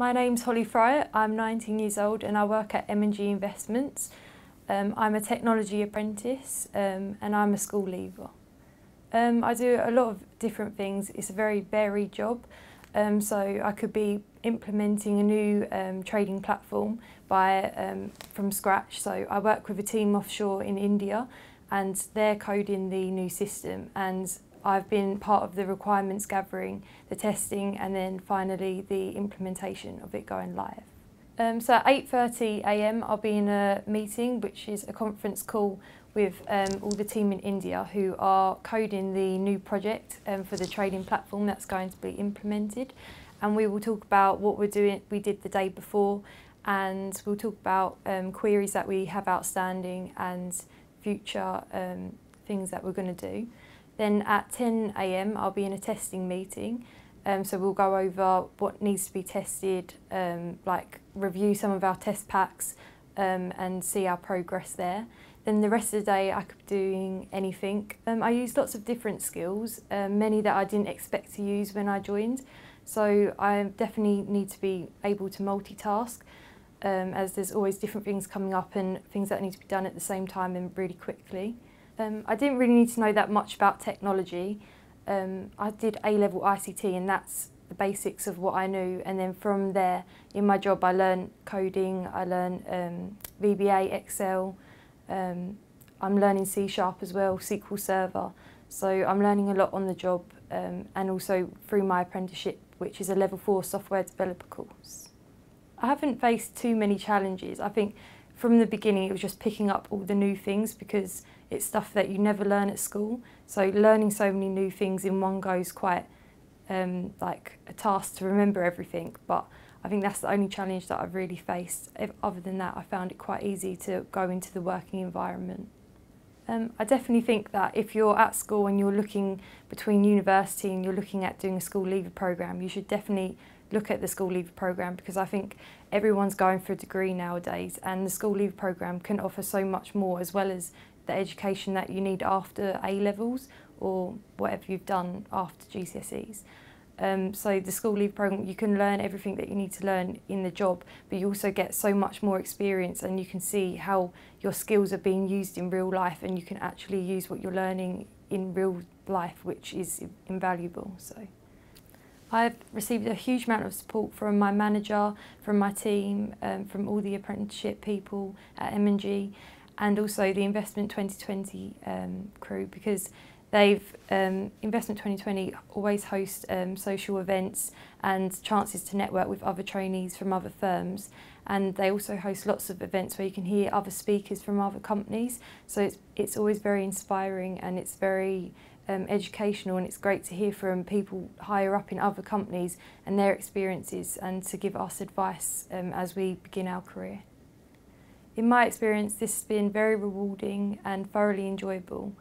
My name's Holly Fryer, I'm 19 years old and I work at M&G Investments. Um, I'm a technology apprentice um, and I'm a school leaver. Um, I do a lot of different things, it's a very varied job. Um, so I could be implementing a new um, trading platform by, um, from scratch. So I work with a team offshore in India and they're coding the new system and I've been part of the requirements gathering, the testing and then finally the implementation of it going live. Um, so at 8.30am I'll be in a meeting which is a conference call with um, all the team in India who are coding the new project um, for the trading platform that's going to be implemented and we will talk about what we're doing, we did the day before and we'll talk about um, queries that we have outstanding and future um, things that we're going to do. Then at 10am I'll be in a testing meeting um, so we'll go over what needs to be tested, um, like review some of our test packs um, and see our progress there. Then the rest of the day I could be doing anything. Um, I use lots of different skills, um, many that I didn't expect to use when I joined. So I definitely need to be able to multitask um, as there's always different things coming up and things that need to be done at the same time and really quickly. Um, I didn't really need to know that much about technology. Um, I did A-level ICT and that's the basics of what I knew and then from there in my job I learned coding, I learned um, VBA, Excel, um, I'm learning C Sharp as well, SQL Server. So I'm learning a lot on the job um, and also through my apprenticeship which is a level 4 software developer course. I haven't faced too many challenges. I think from the beginning it was just picking up all the new things because it's stuff that you never learn at school. So learning so many new things in one go is quite um, like a task to remember everything. But I think that's the only challenge that I've really faced. If, other than that, I found it quite easy to go into the working environment. Um, I definitely think that if you're at school and you're looking between university and you're looking at doing a school leaver programme, you should definitely look at the school leave programme because I think everyone's going for a degree nowadays and the school leave programme can offer so much more as well as the education that you need after A levels or whatever you've done after GCSEs. Um, so the school leave programme, you can learn everything that you need to learn in the job, but you also get so much more experience and you can see how your skills are being used in real life and you can actually use what you're learning in real life, which is invaluable. So. I've received a huge amount of support from my manager, from my team, um, from all the apprenticeship people at M&G and also the Investment 2020 um, crew because they've um, Investment 2020 always host um, social events and chances to network with other trainees from other firms. And they also host lots of events where you can hear other speakers from other companies. So it's, it's always very inspiring and it's very um, educational and it's great to hear from people higher up in other companies and their experiences and to give us advice um, as we begin our career. In my experience this has been very rewarding and thoroughly enjoyable.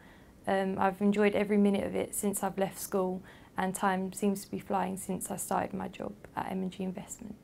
Um, I've enjoyed every minute of it since I've left school and time seems to be flying since I started my job at M&G Investment.